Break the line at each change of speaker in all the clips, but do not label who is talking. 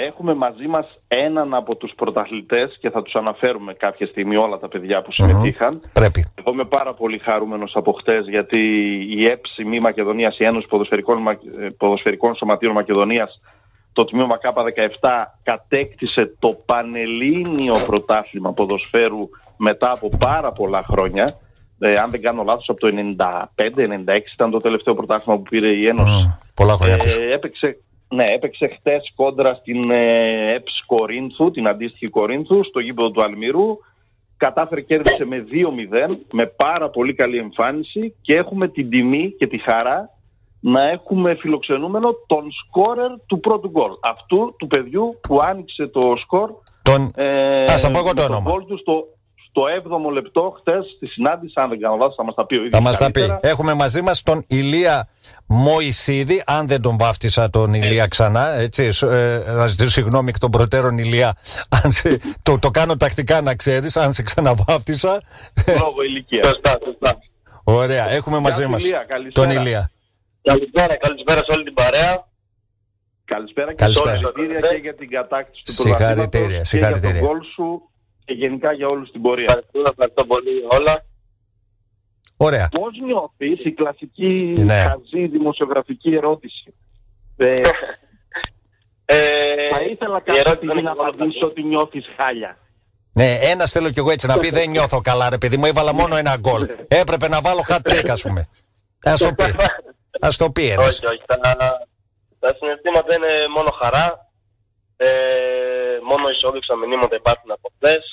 Έχουμε μαζί μας έναν από τους πρωταθλητές και θα τους αναφέρουμε κάποια στιγμή όλα τα παιδιά που συμμετείχαν.
Πρέπει.
Εγώ είμαι πάρα πολύ χαρούμενος από χτες γιατί η ΕΠΣ, η Μακεδονίας, η Ένωση Ποδοσφαιρικών, Ποδοσφαιρικών Σωματείων Μακεδονίας, το τμήμα K17 κατέκτησε το Πανελλήνιο Πρωτάθλημα Ποδοσφαίρου μετά από πάρα πολλά χρόνια. Ε, αν δεν κάνω λάθος, από το 95-96 ήταν το τελευταίο πρωτάθλημα που πήρε η Ένωση.
πολλά χρόνια
ε, έπαιξε, ναι, έπαιξε χτες κόντρα στην ε, ΕΠΣ Κορίνθου, την αντίστοιχη Κορίνθου, στο γήπεδο του Αλμυρού. Κατάφερε κέρδισε με 2-0, με πάρα πολύ καλή εμφάνιση και έχουμε την τιμή και τη χαρά να έχουμε φιλοξενούμενο τον σκόρερ του πρώτου γκολ. Αυτού του παιδιού που άνοιξε το σκορ
τον... ε, Ας το πω το όνομα.
του στο, στο 7ο λεπτό χτες στη συνάντηση, αν δεν κάνω λάθος, θα μας τα πει ο ίδιος
Θα μας τα πει. Έχουμε μαζί μας τον Ηλία Μωυσίδη, αν δεν τον βάφτισα τον Ηλία ξανά, έτσι, ε, θα ζητήσω συγγνώμη εκ των προτέρων Ηλία, αν σε, το, το κάνω τακτικά να ξέρεις, αν σε ξαναβάφτισα.
Λόγω ηλικία. Σωστά,
σωστά. Ωραία, έχουμε μαζί μας τον Ηλία.
Καλησπέρα, καλησπέρα σε όλη την παρέα.
Καλησπέρα και συγχαρητήρια και για την κατάκτηση του πρωταθλήματος και για τον γκολ σου και γενικά για όλους την πορεία.
Ευχαριστώ, ευχαριστώ πολύ όλα.
Ωραία.
Πώς νιώθεις η κλασική ναι. χαζή δημοσιογραφική ερώτηση; Ε, ε, θα ήθελα κάτι να απαντήσω ότι νιώθεις χάλια.
Ναι, ένας θέλω κι εγώ έτσι να πει δεν νιώθω καλά ρε παιδί μου, έβαλα μόνο ένα γκολ. Έπρεπε να βάλω hat-trick ας πούμε. Ας το πει. Ας το πει ένας.
Όχι, όχι. Τα, τα συναισθήματα είναι μόνο χαρά. Ε, μόνο ισόδοξα μηνύματα υπάρχουν από χθες.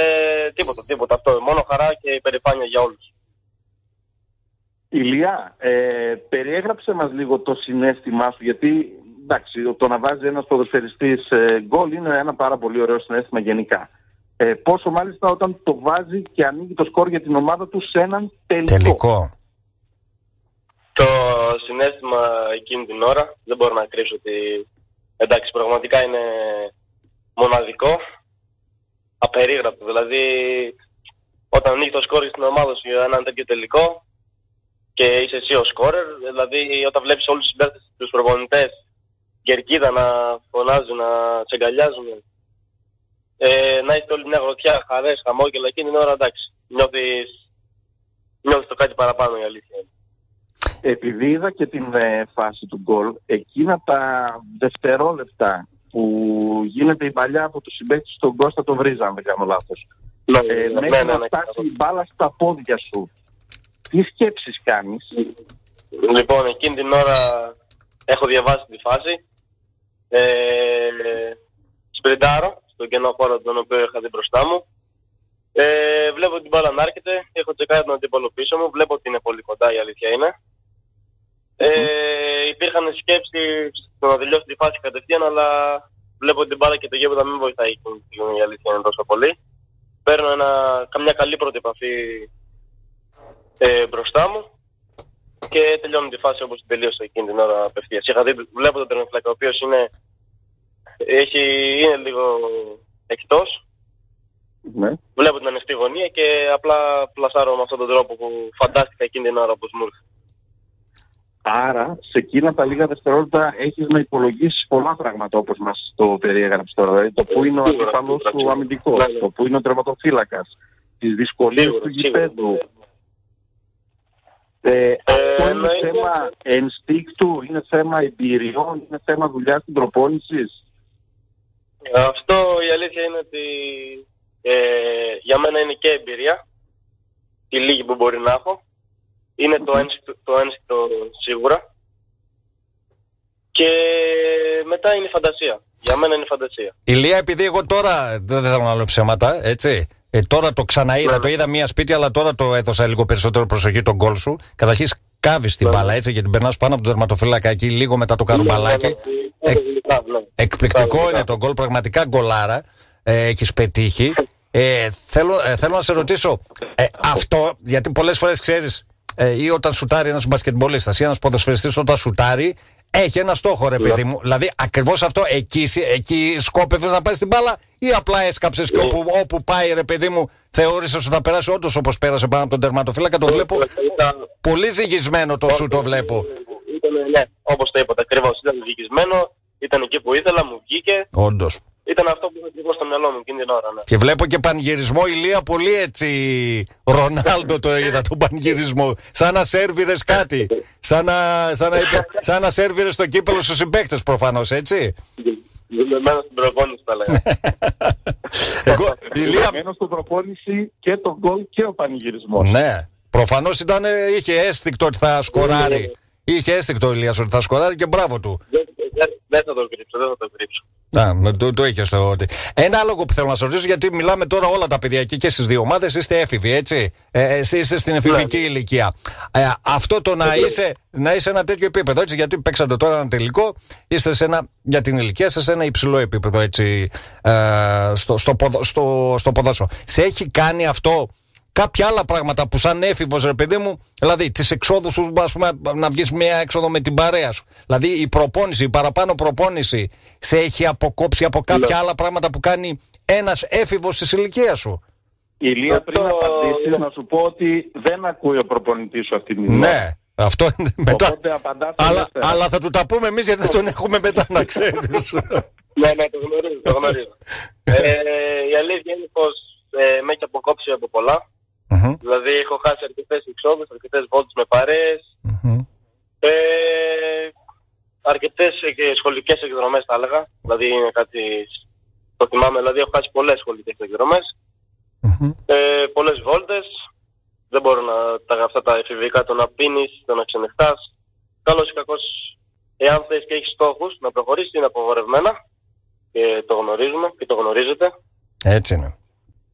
Ε, τίποτα, τίποτα. Αυτό. Μόνο χαρά και υπερηφάνεια για όλους.
Ηλία, ε, περιέγραψε μας λίγο το συνέστημά σου, γιατί εντάξει, το να βάζει ένας ποδοσφαιριστής ε, γκολ είναι ένα πάρα πολύ ωραίο συνέστημα γενικά. Ε, πόσο μάλιστα όταν το βάζει και ανοίγει το σκορ για την ομάδα του σε έναν τελικό.
τελικό.
Το συνέστημα εκείνη την ώρα δεν μπορώ να κρύψω ότι εντάξει πραγματικά είναι μοναδικό, απερίγραπτο. Δηλαδή όταν ανοίγει το σκόρ στην ομάδα σου για έναν τέτοιο τελικό και είσαι εσύ ο σκόρερ, δηλαδή όταν βλέπεις όλους τους συμπαίκτες τους προπονητές κερκίδα να φωνάζουν, να τσεγκαλιάζουν ε, να είστε όλη μια γροθιά, χαρές, χαμόγελα εκείνη την ώρα εντάξει. Νιώθεις, νιώθεις το κάτι παραπάνω η αλήθεια
επειδή είδα και την ε, φάση του γκολ, εκείνα τα δευτερόλεπτα που γίνεται η παλιά από τους συμπαίκτες στον Κώστα τον Βρίζα, αν δεν κάνω λάθος.
Ναι, ε, ναι,
μέχρι ναι, να φτάσει η μπάλα στα πόδια σου. Τι σκέψεις κάνεις;
Λοιπόν, εκείνη την ώρα έχω διαβάσει τη φάση. Ε, σπριντάρω στον κενό χώρο τον οποίο είχα δει μπροστά μου. Ε, βλέπω την μπάλα να έρχεται, έχω τσεκάρει τον αντίπαλο πίσω μου, βλέπω ότι είναι πολύ κοντά η αλήθεια είναι. Ε, υπήρχαν σκέψεις στο να τελειώσει τη φάση κατευθείαν, αλλά βλέπω την μπάλα και το γήπεδο να μην βοηθάει η αλήθεια είναι τόσο πολύ. Παίρνω ένα, καμιά καλή πρώτη επαφή ε, μπροστά μου και τελειώνω τη φάση όπως την τελείωσα εκείνη την ώρα απευθείας. Είχα δει, βλέπω τον τερματοφυλάκα ο οποίος είναι, έχει, είναι λίγο εκτός. Ναι. Βλέπω την ανοιχτή γωνία και απλά πλασάρω με αυτόν τον τρόπο που φαντάστηκα εκείνη την ώρα όπως μου ήρθε.
Άρα, σε εκείνα τα λίγα δευτερόλεπτα έχεις να υπολογίσεις πολλά πράγματα όπως μας το περιέγραψες τώρα. Δηλαδή, το που είναι ο αντιπαλός του αμυντικός, ναι, ναι. το που είναι ο τερματοφύλακας, τις δυσκολίες του γηπέδου. Ε, αυτό ε, είναι θέμα ενστίκτου, είναι θέμα εμπειριών, είναι θέμα δουλειάς στην προπόνησης.
Αυτό η αλήθεια είναι ότι ε, για μένα είναι και εμπειρία, η λίγη που μπορεί να έχω. Είναι το ένστικτο, το ένστικτο σίγουρα. Και μετά είναι η φαντασία. Για μένα είναι η φαντασία.
Ηλία, επειδή εγώ τώρα δεν θέλω να λέω ψέματα, έτσι. Ε, τώρα το ξαναείδα, ναι. το είδα μία σπίτι, αλλά τώρα το έδωσα λίγο περισσότερο προσοχή τον γκολ σου. Καταρχήν κάβεις την ναι. μπάλα έτσι γιατί περνάς πάνω από τον τερματοφύλακα εκεί λίγο μετά το καρουμπαλάκι. Ναι, ναι, ναι. εκπληκτικό είναι το γκολ, πραγματικά γκολάρα. Ε, Έχεις πετύχει. Ε, θέλω, ε, θέλω να σε ρωτήσω, ε, αυτό, γιατί πολλές φορές ξέρεις, ε, ή όταν σουτάρει ένας μπασκετμπολίστας ή ένας ποδοσφαιριστής όταν σουτάρει, έχει ένα στόχο, ρε παιδί μου. Δηλαδή, ακριβώς αυτό εκεί, εκεί σκόπευες να πάει στην μπάλα ή απλά έσκαψες και όπου, όπου πάει, ρε παιδί μου, θεώρησες ότι θα περάσει όντως όπως πέρασε πάνω από τον τερματοφύλακα. Το βλέπω πολύ ζυγισμένο το σου το βλέπω.
Ήταν, ναι, όπως το είπατε, ακριβώς. Ήταν ζυγισμένο, ήταν εκεί που ήθελα, μου βγήκε βγήκε.
Όντως.
Ήταν αυτό που είχα ακριβώς στο μυαλό μου εκείνη την ώρα. Ναι.
Και βλέπω και πανηγυρισμό ηλία πολύ έτσι. Ρονάλντο το είδα τον πανηγυρισμό. Σαν να σέρβιρες κάτι. Σαν να, σαν να, είπε- σαν να σέρβιρες το κύπελο στους συμπαίκτες προφανώς, έτσι.
Δεμένο στην προπόνηση θα λέγαμε.
Εγώ, ηλία,
Μένω στην προπόνηση και το γκολ και ο πανηγυρισμός.
ναι. Προφανώς ήταν, ε, είχε αίσθηκτο ότι θα σκοράρει. Είχε αίσθηκτο ο Ηλίας ότι θα σκοράρει και μπράβο του.
Δεν- δεν- Δεν θα το κρύψω, δεν θα το κρύψω.
Να, με το, το είχε στο ότι. Ένα άλλο που θέλω να σα ρωτήσω, γιατί μιλάμε τώρα όλα τα παιδιά εκεί και στις δύο ομάδες είστε έφηβοι, έτσι; Ε, εσύ είστε στην εφηβική ηλικία. Ε, αυτό το να είσαι, να είσαι ένα τέτοιο επίπεδο, έτσι, γιατί παίξατε τώρα ένα τελικό, είστε σε ένα, για την ηλικία σας σε ένα υψηλό επίπεδο, έτσι, ε, στο, στο, ποδο, στο, στο ποδόσφαιρο. Σε έχει κάνει αυτό κάποια άλλα πράγματα που σαν έφηβος ρε παιδί μου, δηλαδή τις εξόδους σου ας πούμε, να βγεις μια έξοδο με την παρέα σου. Δηλαδή η προπόνηση, η παραπάνω προπόνηση σε έχει αποκόψει από κάποια άλλα πράγματα που κάνει ένας έφηβος της ηλικίας σου.
Ηλία πριν
Αυτό-
απαντήσεις να σου πω ότι δεν ακούει ο προπονητής σου αυτή τη στιγμή.
Ναι, αυτό είναι μετά.
Οπότε απαντάς
Αλλά,
ελεύθερα.
αλλά θα του τα πούμε εμείς γιατί δεν τον έχουμε μετά να ξέρεις.
Ναι, ναι, το γνωρίζω, το γνωρίζω. ε, η αλήθεια είναι πως ε, με έχει αποκόψει από πολλά.
Μμμ,
Δηλαδή έχω χάσει αρκετές εξόδους, αρκετές βόλτες με παρέες,
μμμ.
ε, αρκετές ε, σχολικές εκδρομές θα έλεγα. Δηλαδή είναι κάτι, το θυμάμαι, δηλαδή έχω χάσει πολλές σχολικές εκδρομές,
Μμμ.
ε, πολλές βόλτες. Δεν μπορώ να τα αυτά τα εφηβικά, το να πίνεις, το να ξενυχτάς. Καλώς ή κακώς, εάν θες και έχεις στόχους να προχωρήσεις είναι απογορευμένα και το γνωρίζουμε και το γνωρίζετε.
Έτσι είναι.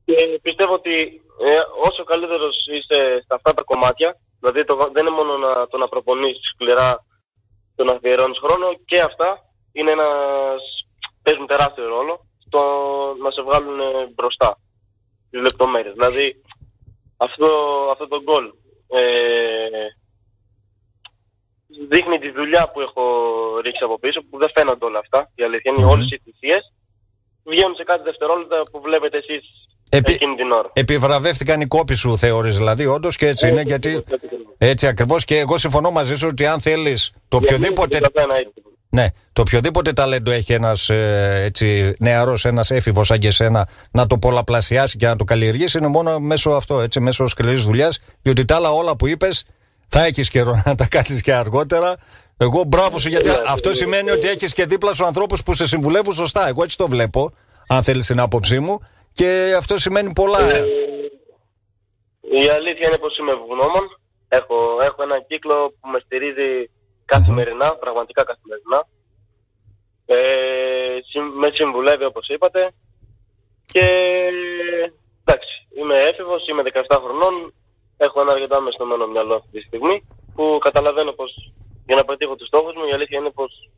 Και πιστεύω ότι ε, όσο καλύτερος είσαι στα αυτά τα κομμάτια, δηλαδή το, δεν είναι μόνο να, το να προπονείς σκληρά, το να αφιερώνεις χρόνο, και αυτά είναι ένας, παίζουν τεράστιο ρόλο στο να σε βγάλουν ε, μπροστά τις λεπτομέρειες. Δηλαδή αυτό, αυτό το γκολ ε, δείχνει τη δουλειά που έχω ρίξει από πίσω, που δεν φαίνονται όλα αυτά. Η αλήθεια είναι
Μμμ.
όλες οι θυσίες βγαίνουν σε κάτι δευτερόλεπτα που βλέπετε εσείς
Επί-
εκείνη την ώρα.
Επιβραβεύτηκαν οι κόποι σου, θεωρείς δηλαδή, όντω και έτσι είναι, γιατί έτσι ακριβώς και εγώ συμφωνώ μαζί σου ότι αν θέλεις το οποιοδήποτε Ναι, το οποιοδήποτε ταλέντο έχει ένα ε, έτσι, νεαρός, ένας έφηβος σαν και εσένα να το πολλαπλασιάσει και να το καλλιεργήσει είναι μόνο μέσω αυτό, έτσι, μέσω σκληρής δουλειάς, διότι τα άλλα όλα που είπες θα έχεις καιρό να τα κάνεις και αργότερα. Εγώ μπράβο σου, γιατί
Ναι,
αυτό
ναι,
σημαίνει
ναι.
ότι έχεις και δίπλα σου ανθρώπους που σε συμβουλεύουν σωστά. Εγώ έτσι το βλέπω, αν θέλεις την άποψή μου, και αυτό σημαίνει πολλά.
Ε, η αλήθεια είναι πως είμαι ευγνώμων. Έχω, έχω έναν κύκλο που με στηρίζει καθημερινά, πραγματικά καθημερινά. Ε, συμ- με συμβουλεύει όπως είπατε. Και εντάξει, είμαι έφηβος, είμαι 17 χρονών. Έχω ένα αρκετά μεστομένο μυαλό αυτή τη στιγμή που καταλαβαίνω πως για να πετύχω τους στόχους μου η αλήθεια είναι πως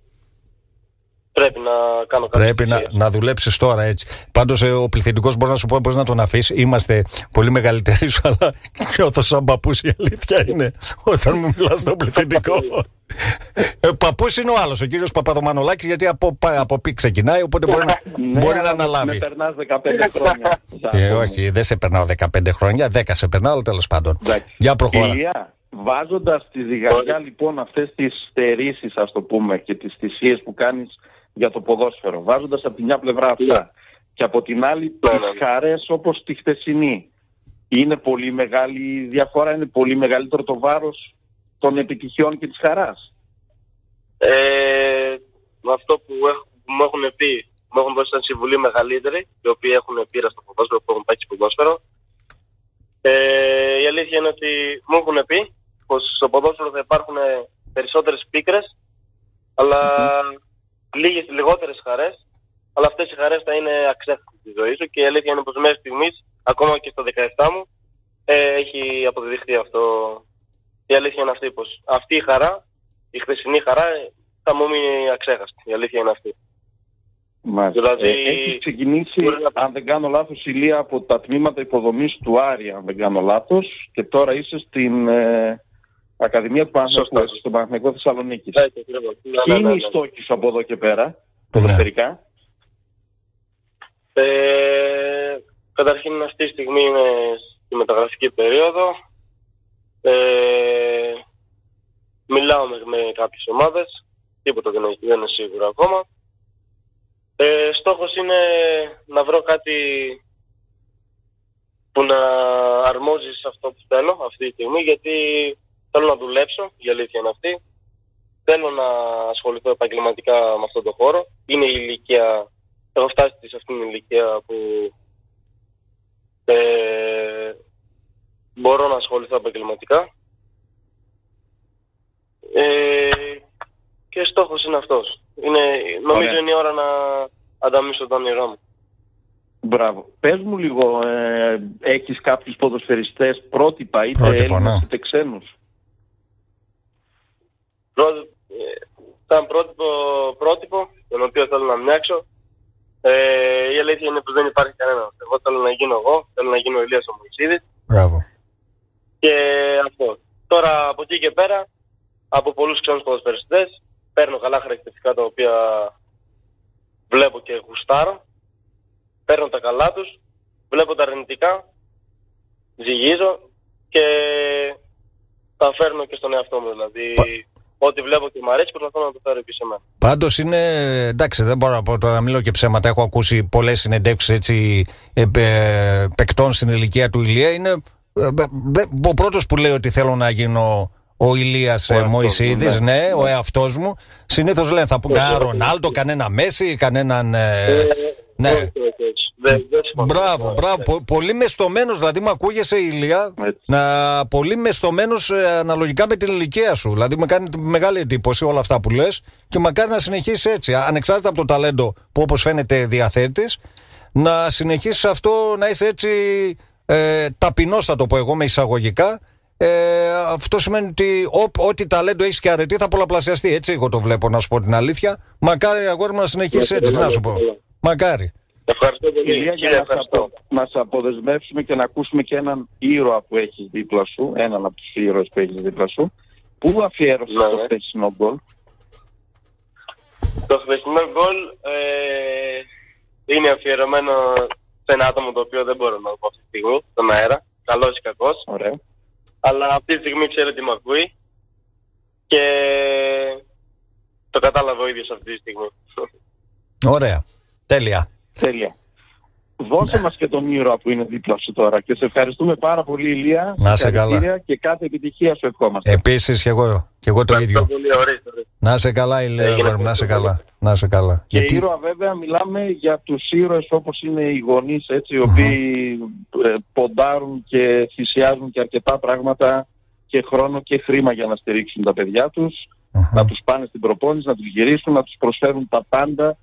πρέπει να κάνω κάτι.
Πρέπει να, να δουλέψεις τώρα έτσι. Πάντως ο πληθυντικός μπορείς να σου πω: Μπορείς να τον αφήσεις. Είμαστε πολύ μεγαλύτεροι σου, αλλά νιώθω σαν παππούς. Η αλήθεια είναι όταν μου μιλάς στο πληθυντικό. ε, παππούς είναι ο άλλος, ο κύριος Παπαδομανολάκης, γιατί από, πα- από πι ξεκινάει, οπότε μπορεί να,
Ναι,
μπορεί να
αλλά
αναλάβει.
Με περνάς 15 χρόνια.
Ε, όχι, δεν σε περνάω 15 χρόνια, 10 σε περνάω, αλλά τέλος πάντων.
Εντάξει.
Για προχώρα.
Ηλία, βάζοντας στη ζυγαριά λοιπόν αυτές τις στερήσεις ας το πούμε και τις θυσίες που κάνεις για το ποδόσφαιρο, βάζοντας από τη μια πλευρά αυτά και από την άλλη
Ναι,
τις
ναι, ναι.
χαρές όπως τη χθεσινή. Είναι πολύ μεγάλη η διαφορά, είναι πολύ μεγαλύτερο το βάρος των επιτυχιών και της χαράς.
Ε, με αυτό που, έχ- που μου έχουν πει, μου έχουν δώσει σαν συμβουλή μεγαλύτερη, οι οποίοι έχουν πείρα στο ποδόσφαιρο, που έχουν πάει στο ποδόσφαιρο. Ε, η αλήθεια είναι ότι μου έχουν πει πως στο ποδόσφαιρο θα υπάρχουν περισσότερες πίκρες, αλλά λίγες, λιγότερες χαρές, αλλά αυτές οι χαρές θα είναι αξέχαστες στη ζωή σου και η αλήθεια είναι πως μέχρι στιγμής, ακόμα και στο 17 μου, ε, έχει αποδειχθεί αυτό. Η αλήθεια είναι αυτή πως αυτή η χαρά η χθεσινή χαρά θα μου μείνει αξέχαστη. Η αλήθεια είναι αυτή.
Μάλιστα.
Δηλαδή,
Ε, έχεις ξεκινήσει,
μπορεί να-
αν δεν κάνω λάθος, Ηλία, από τα τμήματα υποδομής του Άρη, αν δεν κάνω λάθος, και τώρα είσαι στην ε, Ακαδημία του Παναθηναϊκού,
Σωστά.
στον Παναθηναϊκό Θεσσαλονίκης.
Έτσι, ακριβώς. Ναι,
Ποιοι
ναι,
είναι
ναι,
οι
ναι.
στόχοι σου από εδώ και πέρα,
Ναι.
ποδοσφαιρικά.
Ε, καταρχήν αυτή τη στιγμή είναι στη μεταγραφική περίοδο. Ε, μιλάω με, με κάποιες ομάδες. Τίποτα δεν, είναι- δεν είναι σίγουρο ακόμα. Ε, στόχος είναι να βρω κάτι που να αρμόζει σε αυτό που θέλω αυτή τη στιγμή γιατί θέλω να δουλέψω, η αλήθεια είναι αυτή. Θέλω να ασχοληθώ επαγγελματικά με αυτόν τον χώρο. Είναι η ηλικία, έχω φτάσει σε αυτήν την ηλικία που ε, μπορώ να ασχοληθώ επαγγελματικά. Ε, και στόχος είναι αυτός. Είναι, νομίζω είναι η ώρα να ανταμίσω τα όνειρά μου.
Μπράβο. Πες μου λίγο, ε, έχεις κάποιους ποδοσφαιριστές πρότυπα, είτε
Πρότυπο,
Έλληνες
ναι.
είτε ξένους;
Πρό- ε, Σαν πρότυπο, πρότυπο, τον οποίο θέλω να μοιάξω, ε, η αλήθεια είναι πως δεν υπάρχει κανένας. Εγώ θέλω να γίνω εγώ, θέλω να γίνω ο Ηλίας ο Μωυσίδης
Μπράβο.
και αυτό. Τώρα από εκεί και πέρα, από πολλούς ξένους ποδοσφαιριστές, παίρνω καλά χαρακτηριστικά τα οποία βλέπω και γουστάρω, παίρνω τα καλά τους, βλέπω τα αρνητικά, ζυγίζω και τα φέρνω και στον εαυτό μου. Δηλαδή, ό,τι βλέπω και μου αρέσει προσπαθώ να το φέρω και σε μένα.
Πάντως είναι. Εντάξει, δεν μπορώ να πω τώρα, μιλώ και ψέματα. Έχω ακούσει πολλές συνεντεύξεις έτσι ε, ε, παικτών στην ηλικία του Ηλία. Είναι ε, ε, ε, ο πρώτος που λέει ότι θέλω να γίνω ο Ηλίας
Ο εαυτός
Μωησίδη,
μου,
ναι,
ναι.
ο εαυτός μου. Συνήθως λένε θα πω κανένα Ρονάλντο, κανένα Μέση, κανέναν. ε, ναι.
όχι, όχι,
Μπράβο,
Ναι,
μπράβο.
ναι.
Πο- πολύ μεστομένος, δηλαδή μου ακούγεσαι ηλία,
Έτσι.
να, πολύ μεστομένος αναλογικά με την ηλικία σου. Δηλαδή με κάνει μεγάλη εντύπωση όλα αυτά που λες και μακάρι να συνεχίσεις έτσι. Ανεξάρτητα από το ταλέντο που όπως φαίνεται διαθέτεις, να συνεχίσεις αυτό να είσαι έτσι ε, ταπεινός, θα το πω εγώ με εισαγωγικά. Ε, αυτό σημαίνει ότι ό, ό,τι ταλέντο έχεις και αρετή θα πολλαπλασιαστεί. Έτσι, εγώ το βλέπω, να σου πω την αλήθεια. Μακάρι αγόρι μου να συνεχίσεις έτσι, τι να σου πω. Μακάρι.
Ευχαριστώ πολύ.
Ηλία, για
Κύριε,
να σε,
ευχαριστώ.
απο, να σε αποδεσμεύσουμε και να ακούσουμε και έναν ήρωα που έχεις δίπλα σου, έναν από τους ήρωες που έχεις δίπλα σου, πού αφιέρωσες
Ναι,
το
ναι.
χθεσινό γκολ;
Το χθεσινό γκολ ε, είναι αφιερωμένο σε ένα άτομο το οποίο δεν μπορώ να το πω αυτή τη στιγμή, στον αέρα, καλός ή κακός.
Ωραία.
Αλλά αυτή τη στιγμή ξέρω τι με ακούει και το κατάλαβα ο ίδιος αυτή τη στιγμή.
Ωραία. Τέλεια.
Τέλεια. Δώσε μας και τον ήρωα που είναι δίπλα σου τώρα και σε ευχαριστούμε πάρα πολύ Ηλία.
Να είσαι καλά.
Συγχαρητήρια Και κάθε επιτυχία σου ευχόμαστε.
Επίσης και εγώ, και εγώ το
Ευχαριστώ
ίδιο.
πολύ, ορίστε, ορίστε.
Να είσαι καλά, Ηλία,
Έγινε
αγόρι μου, να είσαι
πολύ.
καλά. Να είσαι καλά.
Και
Γιατί
ήρωα βέβαια μιλάμε για τους ήρωες όπως είναι οι γονείς έτσι, οι οποίοι ε, ποντάρουν και θυσιάζουν και αρκετά πράγματα και χρόνο και χρήμα για να στηρίξουν τα παιδιά τους,
Μμμ.
να τους πάνε στην προπόνηση, να τους γυρίσουν, να τους προσφέρουν τα πάντα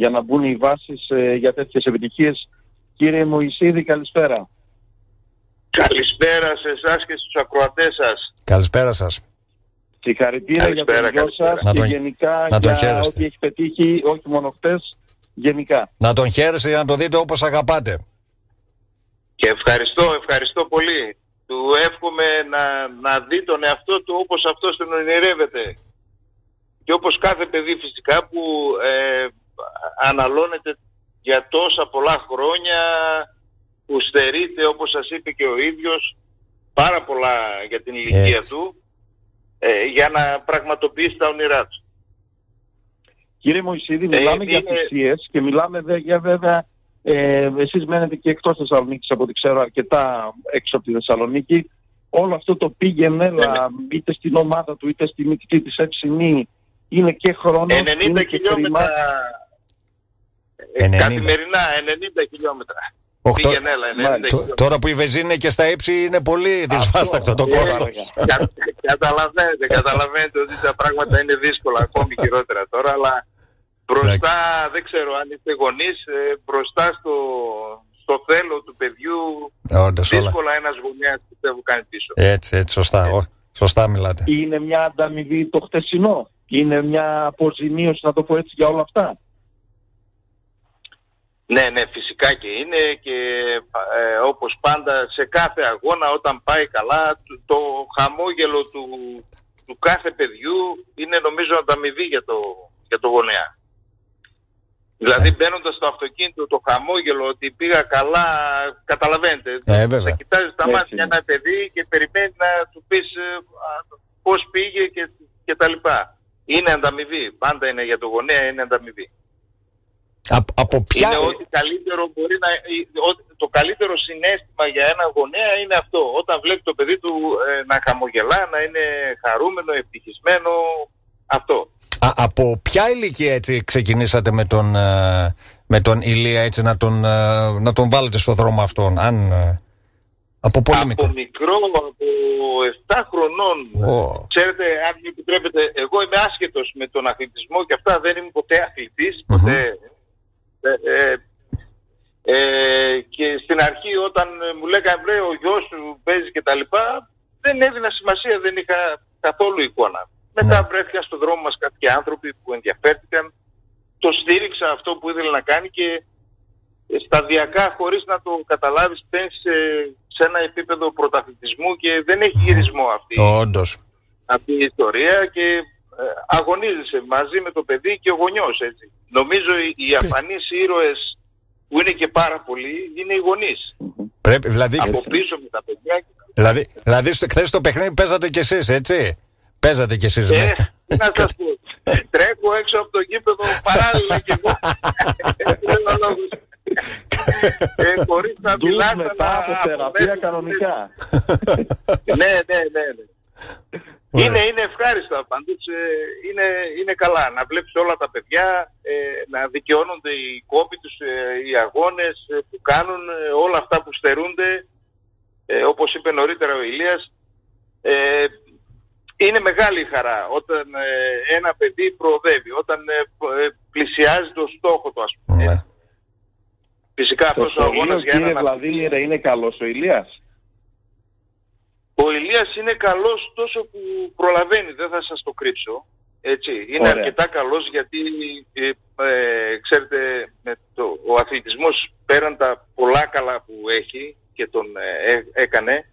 για να μπουν οι βάσεις ε, για τέτοιες επιτυχίες. Κύριε Μωυσίδη, καλησπέρα.
Καλησπέρα σε εσάς και στους ακροατές σας.
καλησπέρα σας.
Συγχαρητήρια για
Καλησπέρα,
τον γιο
καλησπέρα.
σας
Να
και
τον-
γενικά
να τον
για
χαίρεστε.
ό,τι έχει πετύχει, όχι μόνο χτες, γενικά.
Να τον χαίρεσαι για να το δείτε όπως αγαπάτε.
Και ευχαριστώ, ευχαριστώ πολύ. Του εύχομαι να, να δει τον εαυτό του όπως αυτός τον ονειρεύεται. Και όπως κάθε παιδί φυσικά που ε, αναλώνεται για τόσα πολλά χρόνια, που στερείται όπως σας είπε και ο ίδιος πάρα πολλά για την ηλικία
Έτσι.
του, ε, για να πραγματοποιήσει τα όνειρά του.
Κύριε Μωυσίδη, μιλάμε για
είναι-
θυσίες και μιλάμε δε, για βέβαια, ε, εσείς μένετε και εκτός Θεσσαλονίκης από ό,τι ξέρω αρκετά έξω από τη Θεσσαλονίκη. Όλο αυτό το πήγαινε, έλα, είτε στην ομάδα του είτε στη μεικτή της Εψινή, είναι και χρόνος,
90
είναι και
χιλιόμετρα
χρήμα.
Ε,
90.
καθημερινά, 90 χιλιόμετρα.
Οχτώ-
Πήγαινε έλα, 90
Μάλιστα.
Τ-
χιλιόμετρα.
Τώρα που η βενζίνη είναι και στα ύψη είναι πολύ δυσβάστακτο το
αυτό,
κόστος.
βέβαια.
Κα- καταλαβαίνετε, καταλαβαίνετε ότι τα πράγματα είναι δύσκολα, ακόμη χειρότερα τώρα, αλλά μπροστά, δεν ξέρω αν είστε γονείς, ε, μπροστά στο, στο θέλω του παιδιού,
Όντως, όλα.
δύσκολα ένας γονέας πιστεύω κάνει πίσω.
Έτσι, έτσι, σωστά. Ω, Σωστά μιλάτε.
Είναι μια ανταμοιβή το χτεσινό. Είναι μια αποζημίωση, να το πω έτσι, για όλα αυτά.
Ναι, ναι, φυσικά και είναι και ε, όπως πάντα σε κάθε αγώνα όταν πάει καλά το, το χαμόγελο του, του κάθε παιδιού είναι νομίζω ανταμοιβή για το, για το γονέα. Δηλαδή μπαίνοντας στο αυτοκίνητο το χαμόγελο ότι πήγα καλά, καταλαβαίνετε.
Ε, βέβαια.
Θα κοιτάζεις τα
Έτσι
μάτια
είναι.
ένα παιδί και περιμένεις να του πεις ε, α, πώς πήγε και, και τα λοιπά. Είναι ανταμοιβή. Πάντα είναι για το γονέα, είναι ανταμοιβή.
Από ποια...
Είναι ότι καλύτερο μπορεί να... Το καλύτερο συνέστημα για ένα γονέα είναι αυτό. Όταν βλέπει το παιδί του ε, να χαμογελά, να είναι χαρούμενο, ευτυχισμένο, αυτό.
Α, από ποια ηλικία έτσι ξεκινήσατε με τον, ε, με τον Ηλία έτσι να τον, ε, να τον βάλετε στο δρόμο αυτόν, αν... Από πολύ
μικρό. Από μικρό, από 7 χρονών. Oh. Ξέρετε, αν μου επιτρέπετε, εγώ είμαι άσχετος με τον αθλητισμό και αυτά δεν είμαι ποτέ αθλητής, ποτέ ε, ε, ε, και στην αρχή όταν μου λέγανε βρε ο γιος σου παίζει και τα λοιπά, δεν έδινα σημασία, δεν είχα καθόλου εικόνα. Μετά ναι. βρέθηκαν στον δρόμο μας κάποιοι άνθρωποι που ενδιαφέρθηκαν, το στήριξα αυτό που ήθελε να κάνει και σταδιακά χωρίς να το καταλάβεις παίρνεις σε, σε ένα επίπεδο πρωταθλητισμού και δεν έχει γυρισμό αυτή,
Όντως.
αυτή η ιστορία και ε, αγωνίζεσαι μαζί με το παιδί και ο γονιός έτσι. Νομίζω οι, οι αφανείς ήρωες που είναι και πάρα πολλοί είναι οι γονείς.
Πρέπει, δηλαδή...
Από πίσω με τα παιδιά.
Δηλαδή, δηλαδή χθες στο παιχνίδι παίζατε κι εσείς, έτσι. Παίζατε κι εσείς.
Ε, να σας πω. Τρέχω έξω από το γήπεδο παράλληλα και εγώ. ε, χωρίς να μιλάς
μετά από θεραπεία κανονικά.
ναι, ναι, ναι. ναι. Είναι, είναι ευχάριστο πάντως, ε, είναι, είναι καλά να βλέπεις όλα τα παιδιά ε, να δικαιώνονται οι κόποι τους, ε, οι αγώνες που κάνουν, όλα αυτά που στερούνται, όπως είπε νωρίτερα ο Ηλίας. είναι μεγάλη χαρά όταν ένα παιδί προοδεύει, όταν πλησιάζει το στόχο του ας πούμε. Ναι. Φυσικά αυτός ο αγώνας
για ένα... Κύριε είναι καλός ο Ηλίας.
Ο Ηλίας είναι καλός τόσο που προλαβαίνει, δεν θα σας το κρύψω. Έτσι. Είναι αρκετά καλός γιατί, ε, ε, ξέρετε, με το, ο αθλητισμός πέραν τα πολλά καλά που έχει και τον ε, έκανε,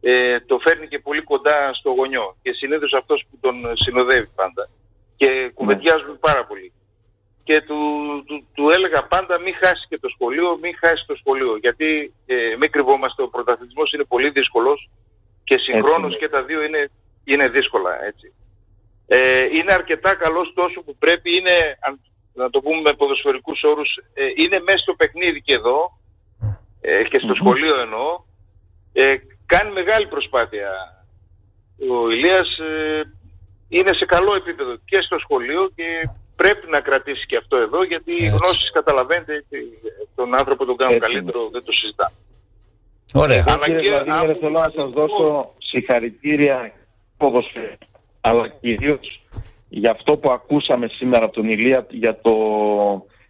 ε, το φέρνει και πολύ κοντά στο γονιό και συνήθως αυτός που τον συνοδεύει πάντα. Και ναι. κουβεντιάζουν πάρα πολύ. Και του, του, του, έλεγα πάντα μην χάσεις και το σχολείο, μην χάσεις το σχολείο. Γιατί ε, μην κρυβόμαστε, ο πρωταθλητισμός είναι πολύ δύσκολος και συγχρόνως και τα δύο είναι, είναι δύσκολα έτσι. Ε, είναι αρκετά καλός τόσο που πρέπει, είναι, να το πούμε με ποδοσφαιρικούς όρους, ε, είναι μέσα στο παιχνίδι και εδώ ε, και στο σχολείο εννοώ, ε, κάνει μεγάλη προσπάθεια. Ο Ηλίας ε, είναι σε καλό επίπεδο και στο σχολείο και πρέπει να κρατήσει και αυτό εδώ γιατί οι γνώσεις καταλαβαίνετε τον άνθρωπο τον κάνουν καλύτερο, δεν το συζητάμε.
Ωραία. Εγώ κύριε Βλαδίμηρε θέλω να σας δώσω συγχαρητήρια ποδοσφαίρου, αλλά κυρίως για αυτό που ακούσαμε σήμερα από τον Ηλία για το,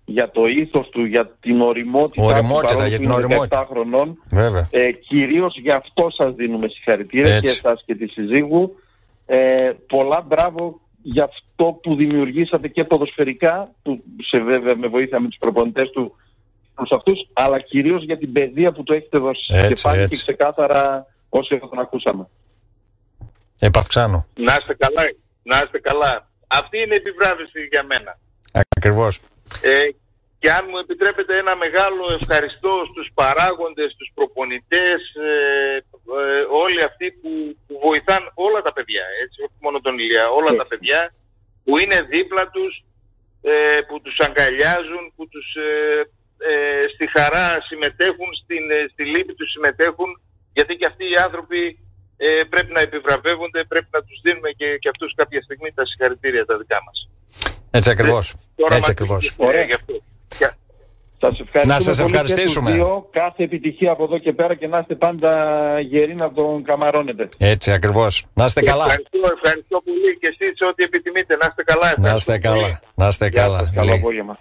για το ήθος του, για την οριμότητα,
οριμότητα για την οριμότητα.
17 χρονών.
Βέβαια.
Ε, κυρίως γι' αυτό σας δίνουμε συγχαρητήρια Έτσι. και εσάς και τη συζύγου. Ε, πολλά μπράβο για αυτό που δημιουργήσατε και ποδοσφαιρικά, που σε βέβαια με βοήθεια με τους προπονητές του προς αυτούς, αλλά κυρίως για την παιδεία που το έχετε δώσει.
Έτσι,
και πάλι και ξεκάθαρα όσοι τον ακούσαμε.
Επαυξάνω.
Να είστε καλά. Να είστε καλά. Αυτή είναι η επιβράβευση για μένα.
Ακριβώς.
Ε, και αν μου επιτρέπετε ένα μεγάλο ευχαριστώ στους παράγοντες, στους προπονητές, ε, ε, όλοι αυτοί που, που βοηθάν όλα τα παιδιά, έτσι, όχι μόνο τον Ηλία, όλα τα παιδιά που είναι δίπλα τους, ε, που τους αγκαλιάζουν, που τους ε, στη χαρά συμμετέχουν, στην, ε, στη λύπη τους συμμετέχουν, γιατί και αυτοί οι άνθρωποι ε, πρέπει να επιβραβεύονται, πρέπει να τους δίνουμε και, και αυτούς κάποια στιγμή τα συγχαρητήρια τα δικά μας.
Έτσι ακριβώς. Ε, Έτσι ακριβώς.
Ωραία γι' αυτό.
Σας ευχαριστούμε να σας ευχαριστήσουμε. Δύο, κάθε επιτυχία από εδώ και πέρα και να είστε πάντα γεροί να τον καμαρώνετε.
Έτσι ακριβώς. Να είστε καλά.
Ευχαριστώ, ευχαριστώ πολύ και εσείς ό,τι επιθυμείτε. Να είστε καλά.
Να είστε καλά. Να είστε καλά.
Καλό απόγευμα.